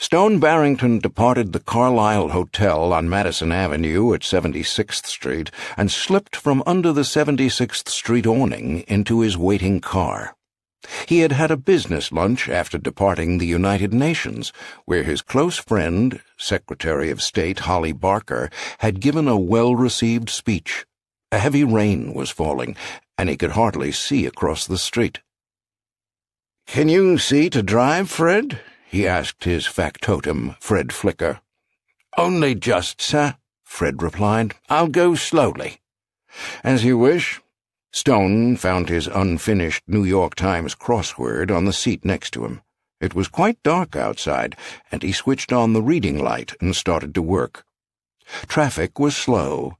Stone Barrington departed the Carlyle Hotel on Madison Avenue at 76th Street and slipped from under the 76th Street awning into his waiting car. He had had a business lunch after departing the United Nations, where his close friend, Secretary of State Holly Barker, had given a well-received speech. A heavy rain was falling, and he could hardly see across the street. Can you see to drive, Fred? He asked his factotum, Fred Flicker. Only just, sir, Fred replied. I'll go slowly. As you wish. Stone found his unfinished New York Times crossword on the seat next to him. It was quite dark outside, and he switched on the reading light and started to work. Traffic was slow.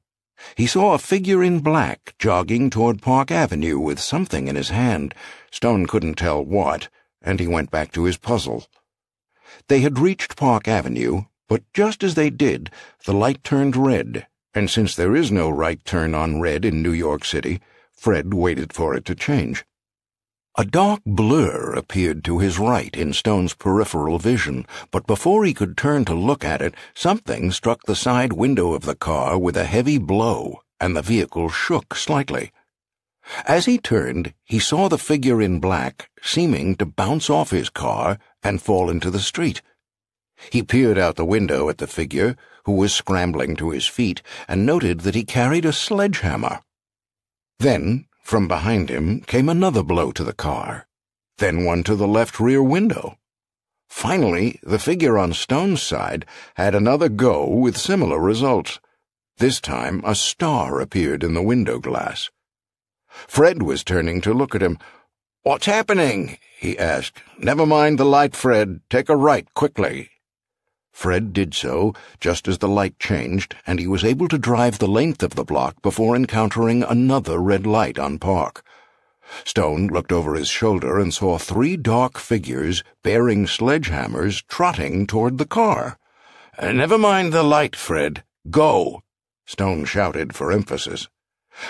He saw a figure in black jogging toward Park Avenue with something in his hand. Stone couldn't tell what, and he went back to his puzzle. They had reached Park Avenue, but just as they did, the light turned red, and since there is no right turn on red in New York City, Fred waited for it to change. A dark blur appeared to his right in Stone's peripheral vision, but before he could turn to look at it, something struck the side window of the car with a heavy blow, and the vehicle shook slightly. As he turned, he saw the figure in black seeming to bounce off his car and fall into the street. He peered out the window at the figure, who was scrambling to his feet, and noted that he carried a sledgehammer. Then, from behind him, came another blow to the car, then one to the left rear window. Finally, the figure on Stone's side had another go with similar results. This time, a star appeared in the window glass. Fred was turning to look at him. What's happening? he asked. Never mind the light, Fred. Take a right, quickly. Fred did so, just as the light changed, and he was able to drive the length of the block before encountering another red light on Park. Stone looked over his shoulder and saw three dark figures bearing sledgehammers trotting toward the car. Never mind the light, Fred. Go! Stone shouted for emphasis.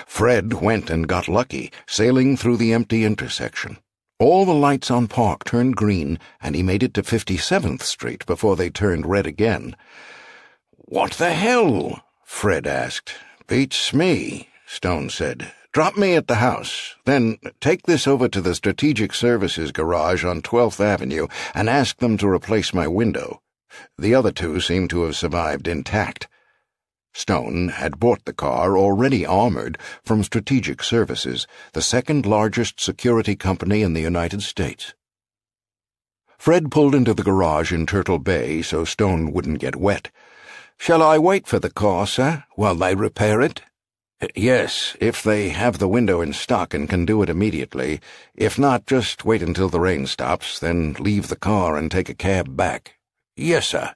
Fred went and got lucky, sailing through the empty intersection. All the lights on Park turned green, and he made it to 57th Street before they turned red again. What the hell? Fred asked. Beats me, Stone said. Drop me at the house, then take this over to the Strategic Services garage on 12th Avenue and ask them to replace my window. The other two seem to have survived intact. Stone had bought the car already armored from Strategic Services, the second largest security company in the United States. Fred pulled into the garage in Turtle Bay so Stone wouldn't get wet. Shall I wait for the car, sir, while they repair it? Yes, if they have the window in stock and can do it immediately. If not, just wait until the rain stops, then leave the car and take a cab back. Yes, sir.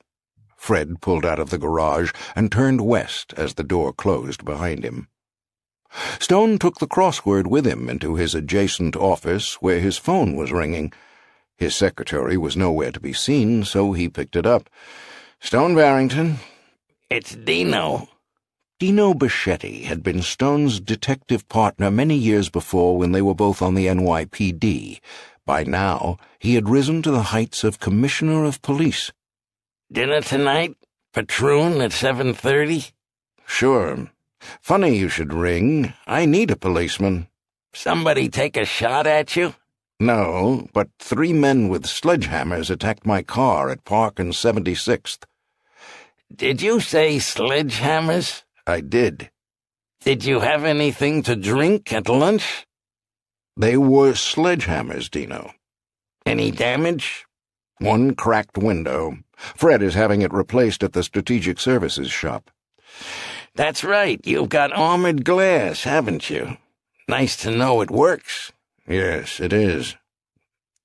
Fred pulled out of the garage and turned west as the door closed behind him. Stone took the crossword with him into his adjacent office where his phone was ringing. His secretary was nowhere to be seen, so he picked it up. Stone Barrington. It's Dino. Dino Bacchetti had been Stone's detective partner many years before when they were both on the NYPD. By now, he had risen to the heights of Commissioner of Police. Dinner tonight? Patroon at 7.30? Sure. Funny you should ring. I need a policeman. Somebody take a shot at you? No, but three men with sledgehammers attacked my car at Park and 76th. Did you say sledgehammers? I did. Did you have anything to drink at lunch? They were sledgehammers, Dino. Any damage? One cracked window. Fred is having it replaced at the Strategic Services shop. That's right. You've got armored glass, haven't you? Nice to know it works. Yes, it is.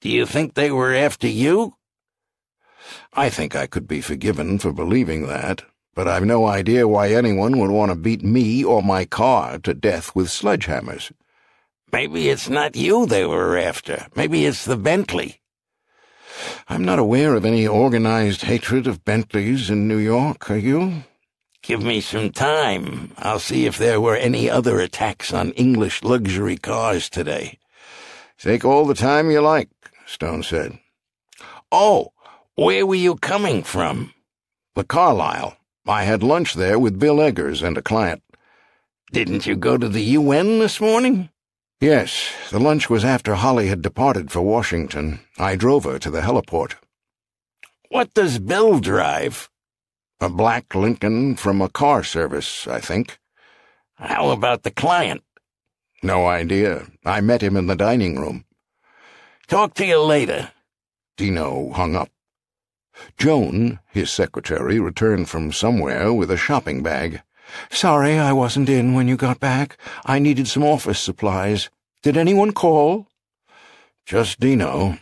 Do you think they were after you? I think I could be forgiven for believing that, but I've no idea why anyone would want to beat me or my car to death with sledgehammers. Maybe it's not you they were after. Maybe it's the Bentley. I'm not aware of any organized hatred of Bentleys in New York, are you? Give me some time. I'll see if there were any other attacks on English luxury cars today. Take all the time you like, Stone said. Oh, Where were you coming from? The Carlyle. I had lunch there with Bill Eggers and a client. Didn't you go to the UN this morning? Yes, the lunch was after Holly had departed for Washington. I drove her to the heliport. What does Bill drive? A black Lincoln from a car service, I think. How about the client? No idea. I met him in the dining room. Talk to you later. Dino hung up. Joan, his secretary, returned from somewhere with a shopping bag. Sorry I wasn't in when you got back. I needed some office supplies. Did anyone call? Just Dino.